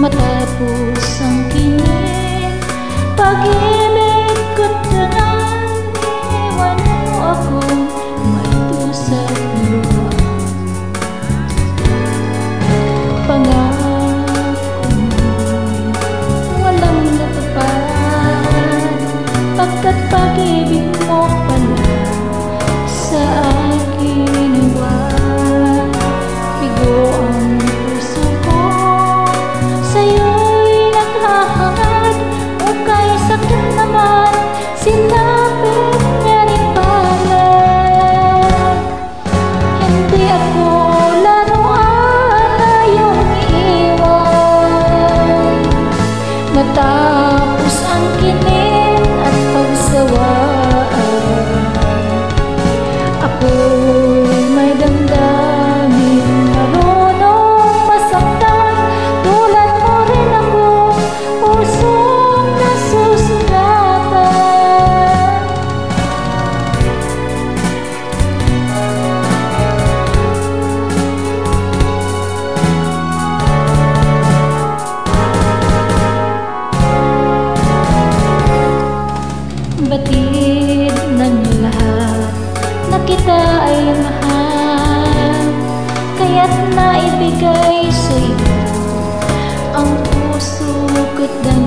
matapos ang kinig Pag-ibig ko't tagal Iwan mo ako may tusap lupa Pangako walang natupad. Pagkat pag-ibig mo Kaya't naibigay sa iyo ang puso ko't dangal